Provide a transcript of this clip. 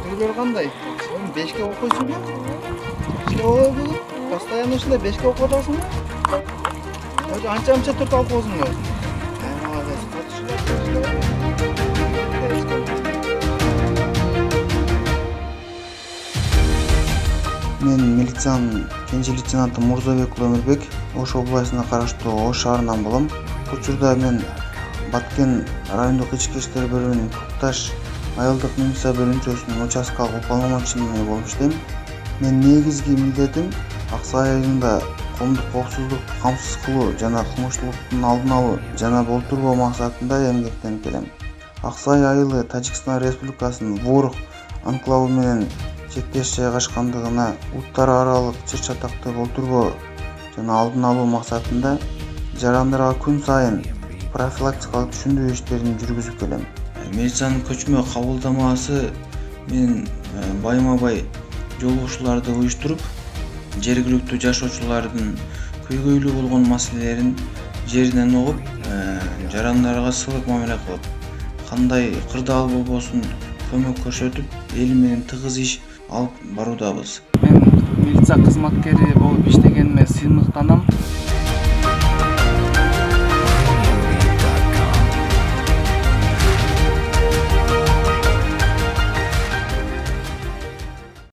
Көйлөр кандай? Сен бешке окуйсуңбу? Бешке окуйбу? Постоянно ушундай бешке окуп атасыңбы? Өзү анча анча түрт алып коесуң өзү. Молодец. Мен милициянын кенже лейтенанты Мурзабек Өмүрбек Ош областына караштуу Ош шаарынан болом. Учурда мен Баткен райондук ички иштер бөлүмүнүн Тукташ айылдык милиция бөлүнчөсүнүн участкалык уполномоченный болуп иштейм. Менин негизги милдетим Ак Сай айылында коомдук коопсуздукту камсыз кылуу жана кылмыштуулуктун алдын алуу жана болтурбоо максатында эмгектенип келем. Ак Сай айылы Тажикстан Республикасынын Ворух анклавы менен чектеш жайгашкандыгына улуттар аралык чыр чатакты болтурбоо жана алдын алуу максатында жарандарга күн сайын профилактикалык түшүндүрүү иштерин жүргүзүп келем. Милициянын көчмө кабылдамасы менен байма бай жолугушууларды уюштуруп, жергиликтүү жашоочулардын көйгөйлүү болгон маселелерин жеринен угуп, жарандарга сылык мамиле кылып, кандай кырдаал болбосун көмөк көрсөтүп, эл менен тыгыз иш алып баруудабыз. мен милиция кызматкери болуп сыймыктанам